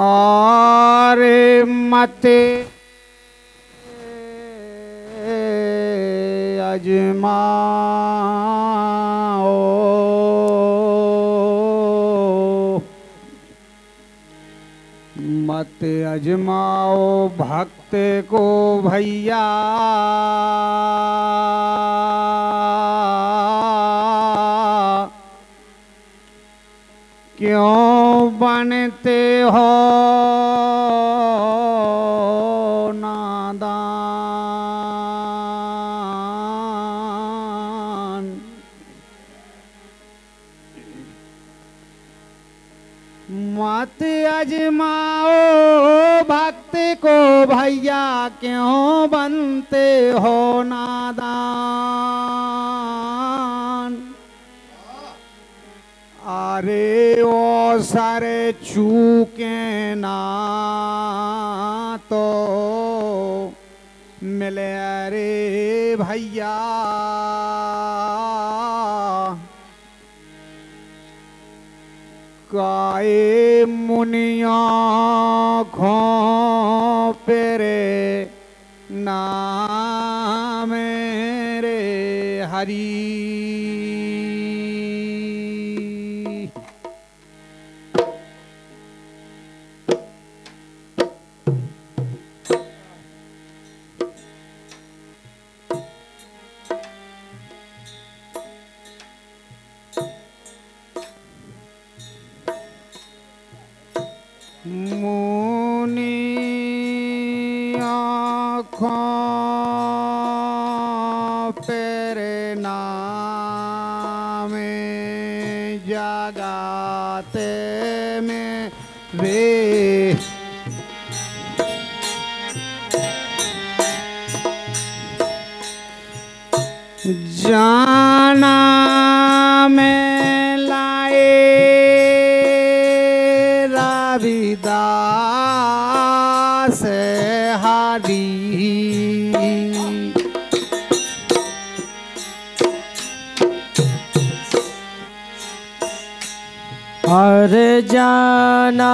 और मत अजमाओ। मत अजमाओ भक्त को भैया। क्यों बनते हो? नादान। मत अजमाओ भक्त को भैया क्यों बनते हो नादान? अरे सारे चूके ना तो मिले अरे भैया। काए मुनिया खो पेरे नाम रे हरी। जगाते में वे। जाना में और जाना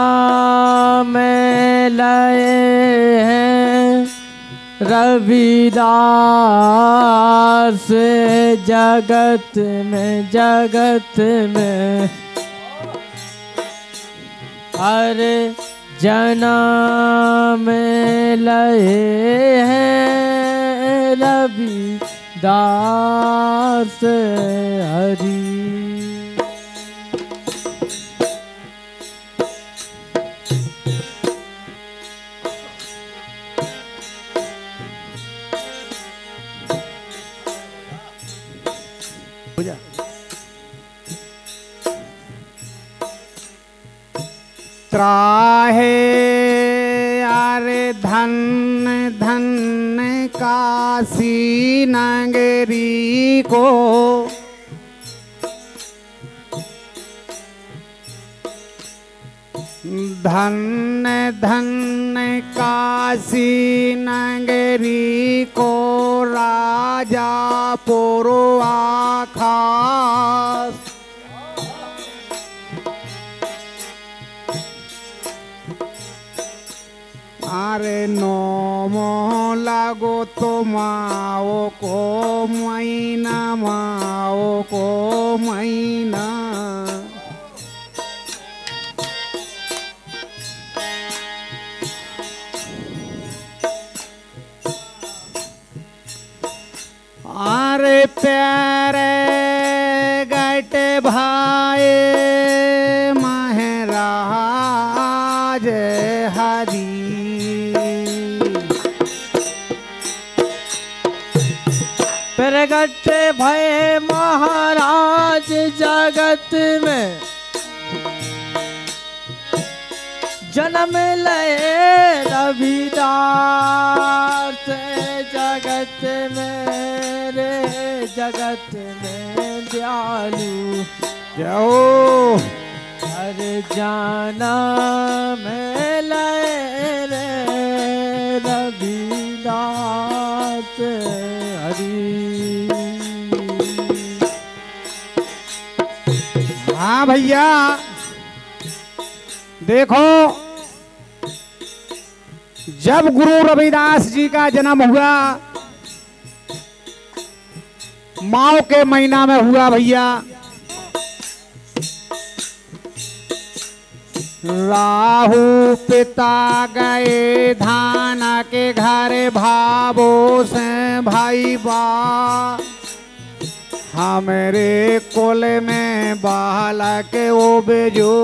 में लए हैं। रविदास जगत में जगत में। अरे जना में लए हैं। रविदास हरी। धन धन काशी नगरी को राजा पुरुआ खास अरे नोमो लगो तो माओ को मई न माओ को मई प्रगट भय महाराज जगत में। जन्म लए रविदास जगत में रे जगत में दयालु। যাও हर जाना में लए रे रविदास हरी भैया। देखो, जब गुरु रविदास जी का जन्म हुआ, माओ के महीना में हुआ भैया। राहु पिता गए धान के घर भावो से भाई बा। हमारे कुल में बालक ओ बेजो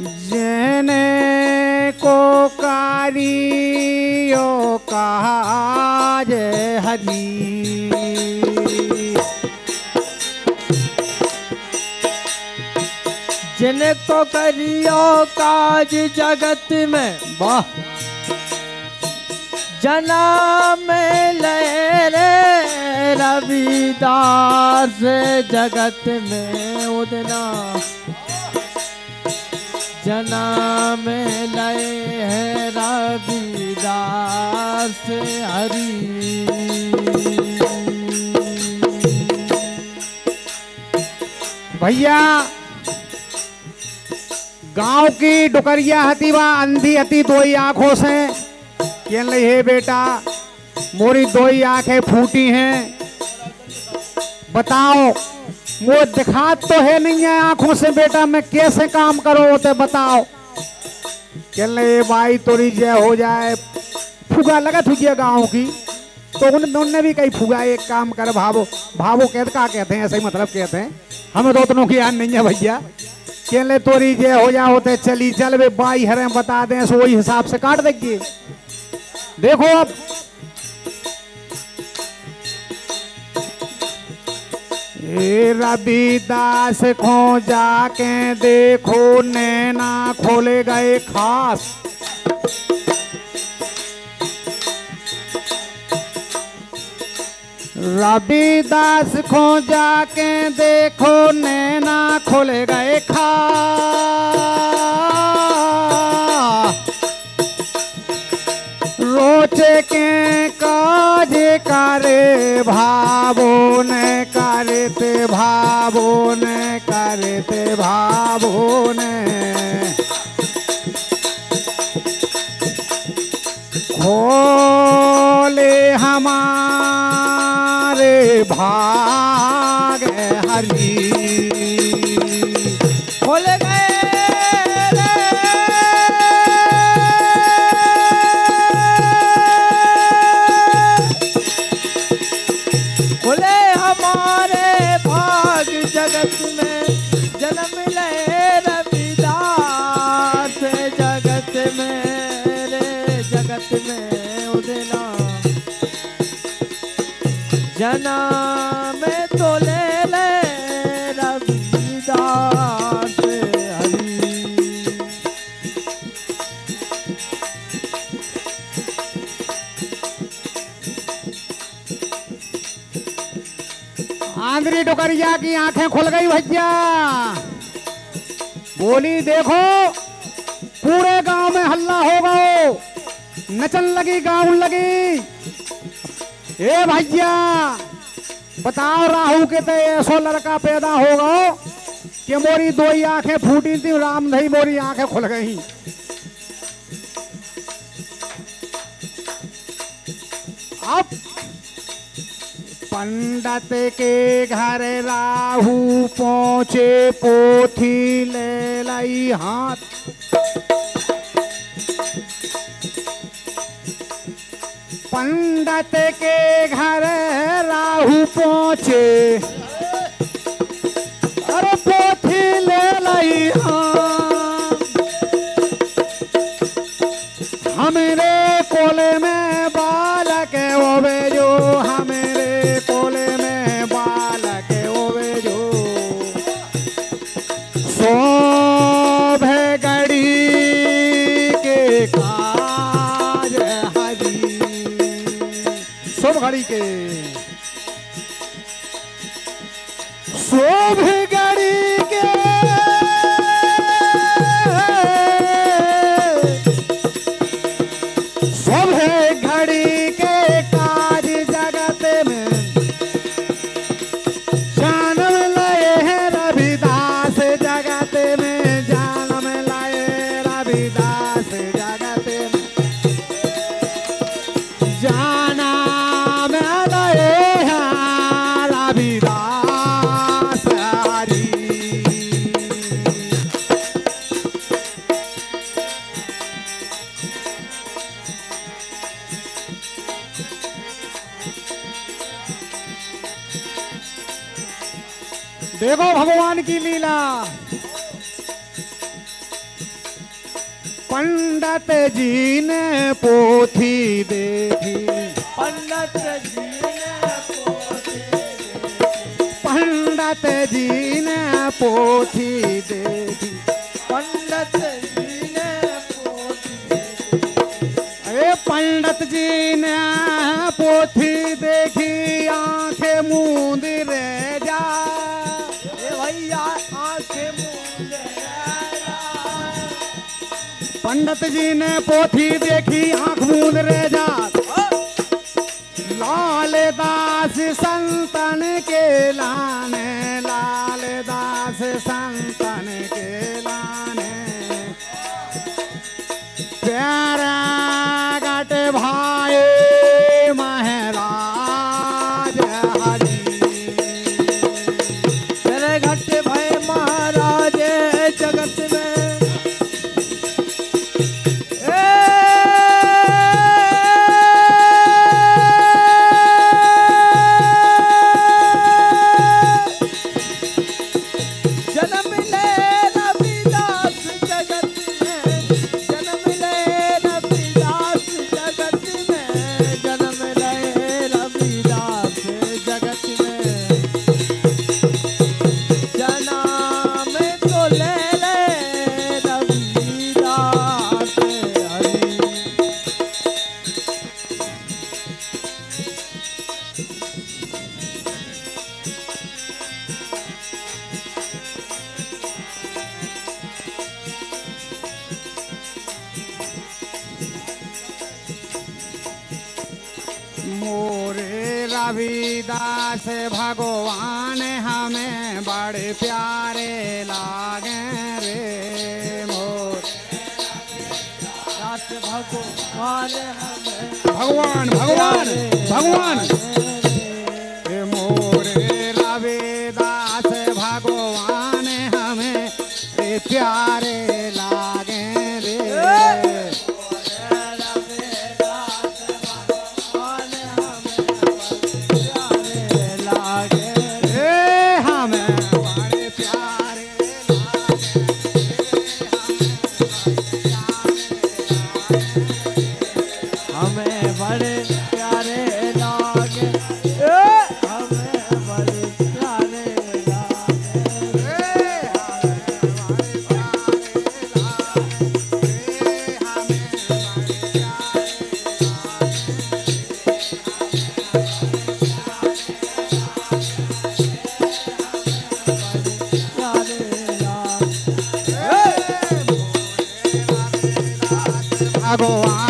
जेने को कारियो कहा जय हरी। जिन को करियो काज जगत में, वाह। जन्म ले रे रविदास जगत में उदना। जन्म लय है रविदास हरी। भैया, गाँव की डुकरिया हती बा अंधी हती, दो ही आँखों से। कहने लगी हे बेटा। मोरी दो ही आँखें फूटी हैं। बताओ, वो दिखा तो है नहीं है आँखों से बेटा, मैं कैसे काम करो तो बताओ। कहने लगे भाई, तोरी जय हो जाए। फुगा लगा तुझे गाँव की? तो उन उनने भी कही, फुगा, एक काम कर, भावो भावो कहते का कहते हैं, ऐसे ही मतलब कहते हैं। हमें तो उतनों की याद नहीं है भैया। कहले तोरी जे हो जा होते चली, चल वे बाई हरे बता दें सो वही हिसाब से काट देंगे। देखो ए रविदास, खो जाके देखो, नैना खोले गए खास। रविदास, खो जाके देखो, नैना खोले गए खा भावो ने करते भावो ने करते भावो ने। खोले हमारे भाग हरी। खोल गए जना में तो ले ले रविदास हरी। आंध्री डोकरिया की आँखें खुल गई भैया। बोली, देखो, पूरे गाँव में हल्ला हो गो नचन लगी गाउन लगी। ए भैया, बताओ राहु के ते ऐसो लड़का पैदा हो गो कि मोरी दो ही आँखें फूटी थी, राम नहीं, मोरी आँखें खुल गई। अब पंडित के घर राहु पहुँचे, पोथी ले लाई हाथ। पंडित के घर राहु पहुँचे। अरे पोथी ले लाई हाथ शोभ गड़ी घड़ी के काज जगत में। जानम लाए हैं रविदास जगत में। रविदास जगत में। जाना रविदास। देखो भगवान की लीला। पंडित जी ने पोथी देखी। पंडित जी ने पोथी पंडित जी ने पोथी देखी। पंडित जी ने पोथी अरे पंडित जी ने पोथी देखी। पंडित जी ने पोथी देखी, आँख मूंद रह जा। लाल दास संतन के लाने लाल दास संतन रविदास भगवान हमें बड़े प्यारे लागे रे मोर। भगवान भगवान भगवान भगवान।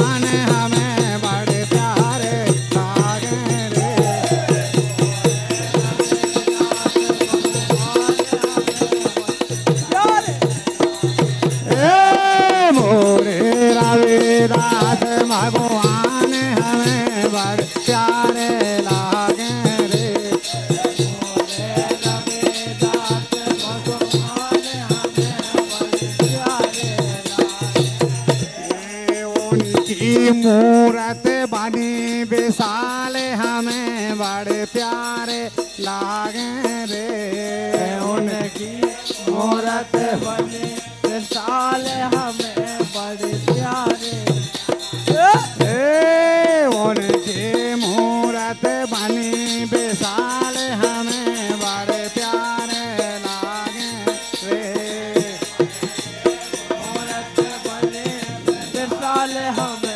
भगवान हमें। उनकी मूरत बनी विशाल हमें बड़े प्यारे लागे रे उनकी मूरत बनी विशाल हमें बड़े प्यारे ए, उनकी लाल हम